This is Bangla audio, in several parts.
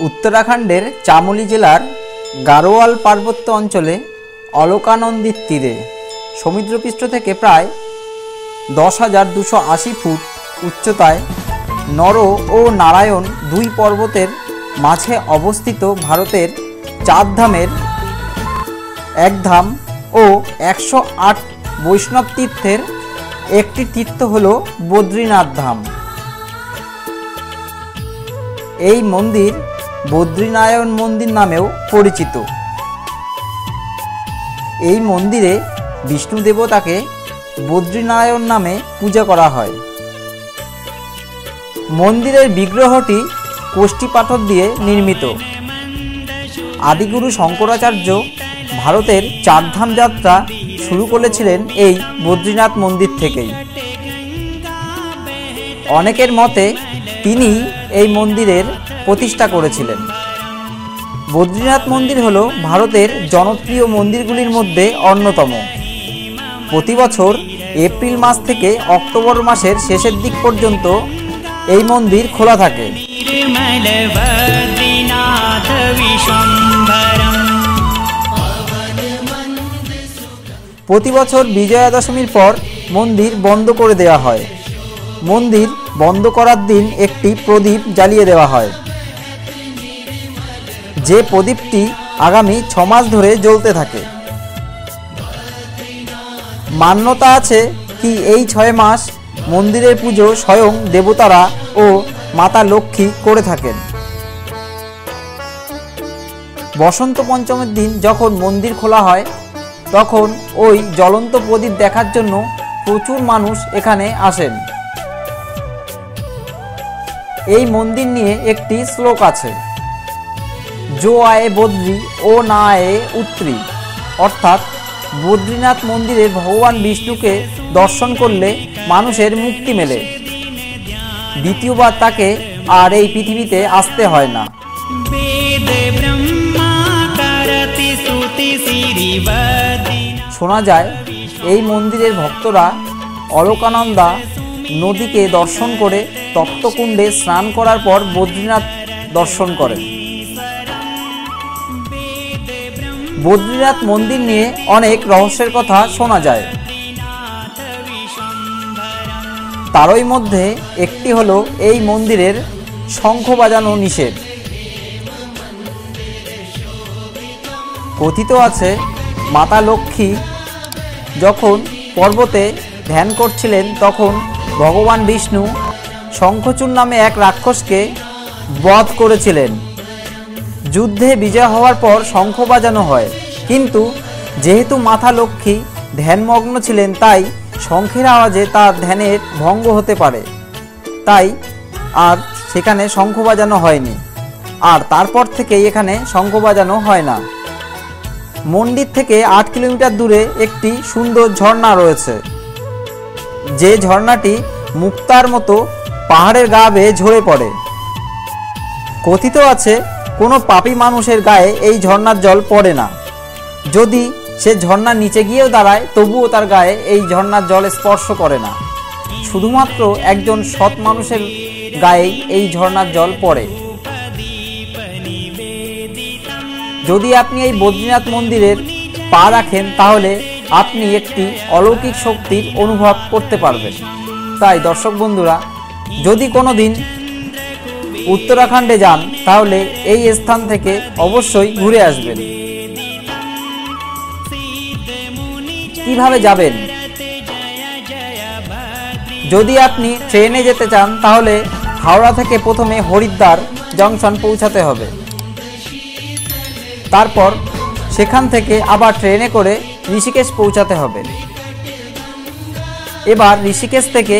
উত্তরাখণ্ডের চামোলি জেলার গারোয়াল পার্বত্য অঞ্চলে অলকানন্দীর তীরে সমুদ্রপৃষ্ঠ থেকে প্রায় দশ হাজার দুশো আশি ফুট উচ্চতায় নর ও নারায়ণ দুই পর্বতের মাঝে অবস্থিত ভারতের চার ধামের এক ধাম ও একশো আট বৈষ্ণব তীর্থের একটি তীর্থ হল বদ্রীনাথ ধাম। এই মন্দির বদ্রীনারায়ণ মন্দির নামেও পরিচিত। এই মন্দিরে বিষ্ণু দেবতাকে বদ্রীনারায়ণ নামে পূজা করা হয়। মন্দিরের বিগ্রহটি কোষ্ঠী পাথর দিয়ে নির্মিত। আদিগুরু শঙ্করাচার্য ভারতের চারধাম যাত্রা শুরু করেছিলেন এই বদ্রীনাথ মন্দির থেকেই। অনেকের মতে তিনি এই মন্দিরের প্রতিষ্ঠা করেছিলেন। বদ্রীনাথ মন্দির হল ভারতের জনপ্রিয় মন্দিরগুলির মধ্যে অন্যতম। প্রতি বছর এপ্রিল মাস থেকে অক্টোবর মাসের শেষের দিক পর্যন্ত এই মন্দির খোলা থাকে। প্রতি বছর বিজয়া দশমীর পর মন্দির বন্ধ করে দেওয়া হয়। মন্দির বন্ধ করার দিন একটি প্রদীপ জ্বালিয়ে দেওয়া হয়। যে প্রদীপটি আগামী ছ মাস ধরে জ্বলতে থাকে। মান্যতা আছে কি এই ছয় মাস মন্দিরের পুজো স্বয়ং দেবতারা ও মাতা লক্ষ্মী করে থাকেন। বসন্ত পঞ্চমের দিন যখন মন্দির খোলা হয়, তখন ওই জ্বলন্ত প্রদীপ দেখার জন্য প্রচুর মানুষ এখানে আসেন। এই মন্দির নিয়ে একটি শ্লোক আছে। জো আয়ে বদ্রি ও না আয়ে উত্রি। অর্থাৎ বদ্রীনাথ মন্দিরে ভগবান বিষ্ণুকে দর্শন করলে মানুষের মুক্তি মেলে। দ্বিতীয়বার তাকে আর এই পৃথিবীতে আসতে হয় না। শোনা যায় এই মন্দিরের ভক্তরা অলোকানন্দা নদীকে দর্শন করে তপ্তকুণ্ডে স্নান করার পর বদ্রীনাথ দর্শন করেন। বদ্রীনাথ মন্দির নিয়ে অনেক রহস্যের কথা শোনা যায়। তারই মধ্যে একটি হলো এই মন্দিরের শঙ্খ বাজানো নিষেধ। কথিত আছে, মাতা লক্ষ্মী যখন পর্বতে ধ্যান করছিলেন তখন ভগবান বিষ্ণু শঙ্খচূড় নামে এক রাক্ষসকে বধ করেছিলেন। যুদ্ধে বিজয় হওয়ার পর শঙ্খ বাজানো হয়। কিন্তু যেহেতু মাথা লক্ষ্মী ধ্যানমগ্ন ছিলেন, তাই শঙ্খের আওয়াজে তার ধ্যানের ভঙ্গ হতে পারে। তাই আর সেখানে শঙ্খ বাজানো হয়নি। আর তারপর থেকেই এখানে শঙ্খ বাজানো হয় না। মন্দির থেকে আট কিলোমিটার দূরে একটি সুন্দর ঝর্ণা রয়েছে। যে ঝর্ণাটি মুক্তার মতো পাহাড়ের গা বেয়ে ঝরে পড়ে। কথিত আছে, কোনো পাপি মানুষের গায়ে এই ঝর্ণার জল পড়ে না। যদি সে ঝর্ণার নিচে গিয়েও দাঁড়ায়, তবুও তার গায়ে এই ঝর্ণার জল স্পর্শ করে না। শুধুমাত্র একজন সৎ মানুষের গায়েই এই ঝর্ণার জল পড়ে। যদি আপনি এই বদ্রীনাথ মন্দিরের পা রাখেন, তাহলে আপনি একটি অলৌকিক শক্তির অনুভব করতে পারবেন। তাই দর্শক বন্ধুরা, যদি কোনো দিন উত্তরাখণ্ডে যান, তাহলে এই স্থান থেকে অবশ্যই ঘুরে আসবেন। কীভাবে যাবেন? যদি আপনি ট্রেনে যেতে চান, তাহলে হাওড়া থেকে প্রথমে হরিদ্বার জংশন পৌঁছাতে হবে। তারপর সেখান থেকে আবার ট্রেনে করে ঋষিকেশ পৌঁছাতে হবে। এবার ঋষিকেশ থেকে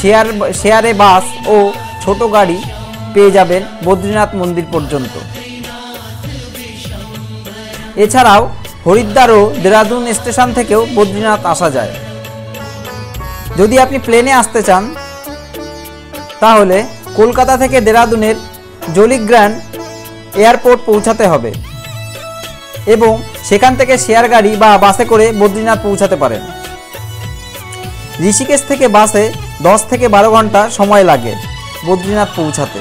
শেয়ার, শেয়ারে বাস ও ছোট গাড়ি পেয়ে যাবেন বদ্রীনাথ মন্দির পর্যন্ত। এছাড়াও হরিদ্বার ও দেরাদুন স্টেশন থেকেও বদ্রীনাথ আসা যায়। যদি আপনি প্লেনে আসতে চান, তাহলে কলকাতা থেকে দেরাদুনের জলিগ্র্যান্ড এয়ারপোর্ট পৌঁছাতে হবে। এবং সেখান থেকে শেয়ার গাড়ি বা বাসে করে বদ্রীনাথ পৌঁছাতে পারেন। ঋষিকেশ থেকে বাসে দশ থেকে বারো ঘণ্টা সময় লাগে বদ্রীনাথ পৌঁছাতে।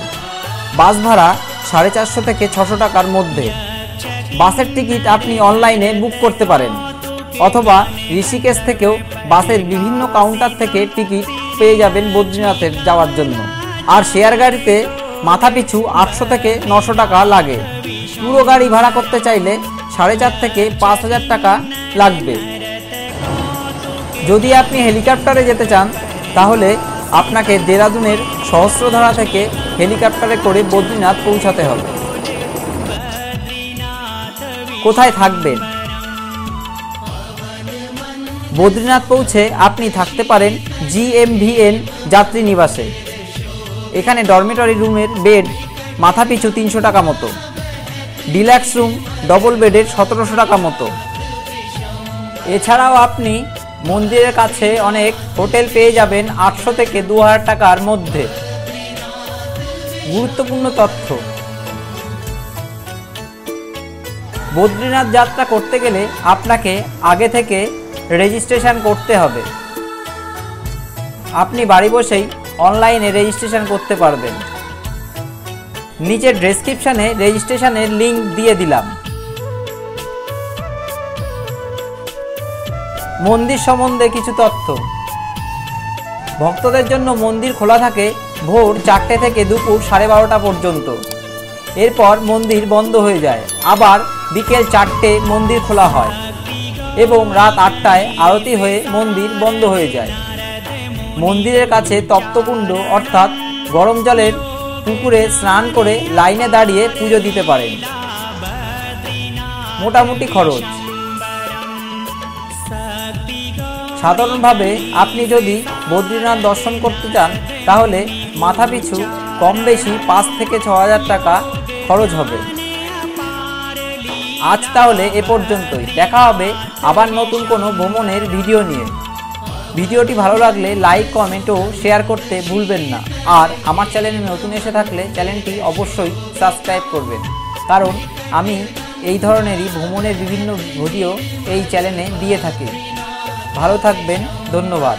বাস ভাড়া সাড়ে চারশো থেকে ছশো টাকার মধ্যে। বাসের টিকিট আপনি অনলাইনে বুক করতে পারেন, অথবা ঋষিকেশ থেকেও বাসের বিভিন্ন কাউন্টার থেকে টিকিট পেয়ে যাবেন বদ্রীনাথের যাওয়ার জন্য। আর শেয়ার গাড়িতে মাথাপিছু আটশো থেকে নশো টাকা লাগে। পুরো গাড়ি ভাড়া করতে চাইলে সাড়ে চার থেকে পাঁচ হাজার টাকা লাগবে। যদি আপনি হেলিকপ্টারে যেতে চান, তাহলে আপনাকে দেরাদুনের সহস্রধারা থেকে হেলিকপ্টারে করে বদ্রীনাথ পৌঁছাতে হবে। কোথায় থাকবেন? বদ্রীনাথ পৌঁছে আপনি থাকতে পারেন জিএমভিএন যাত্রী নিবাসে এখানে ডরমিটরি রুমের বেড মাথাপিছু তিনশো টাকা মতো। ডিলাক্স রুম ডবল বেডের সতেরোশো টাকা মতো। এছাড়াও আপনি মন্দিরের কাছে অনেক হোটেল পেয়ে যাবেন আটশো থেকে দু হাজার টাকার মধ্যে। গুরুত্বপূর্ণ তথ্য। বদ্রীনাথ যাত্রা করতে গেলে আপনাকে আগে থেকে রেজিস্ট্রেশন করতে হবে। আপনি বাড়ি বসেই অনলাইনে রেজিস্ট্রেশন করতে পারবেন। নিচের ডেসক্রিপশানে রেজিস্ট্রেশনের লিংক দিয়ে দিলাম। মন্দির সম্বন্ধে কিছু তথ্য। ভক্তদের জন্য মন্দির খোলা থাকে ভোর চারটে থেকে দুপুর সাড়ে বারোটা পর্যন্ত। এরপর মন্দির বন্ধ হয়ে যায়। আবার বিকেল চারটে মন্দির খোলা হয় এবং রাত আটটায় আরতি হয়ে মন্দির বন্ধ হয়ে যায়। মন্দিরের কাছে তপ্তকুণ্ড অর্থাৎ গরম জলের পুকুরে স্নান করে লাইনে দাঁড়িয়ে পুজো দিতে পারেন। মোটামুটি খরচ। সাধারণভাবে আপনি যদি বদ্রীনাথ দর্শন করতে চান, তাহলে মাথাপিছু কম বেশি পাঁচ থেকে ছ হাজার টাকা খরচ হবে। আজ তাহলে এ পর্যন্তই। দেখা হবে আবার নতুন কোনো ভ্রমণের ভিডিও নিয়ে। ভিডিওটি ভালো লাগলে লাইক, কমেন্ট ও শেয়ার করতে ভুলবেন না। আর আমার চ্যানেলে নতুন এসে থাকলে চ্যানেলটি অবশ্যই সাবস্ক্রাইব করবেন। কারণ আমি এই ধরনেরই ভ্রমণের বিভিন্ন ভিডিও এই চ্যানেলে দিয়ে থাকি। ভালো থাকবেন, ধন্যবাদ।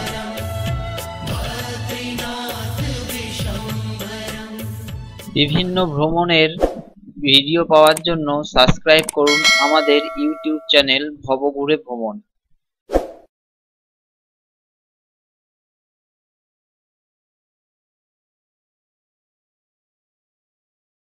বিভিন্ন ভ্রমণের ভিডিও পাওয়ার জন্য সাবস্ক্রাইব করুন আমাদের ইউটিউব চ্যানেল ভবঘুরে ভ্রমণ।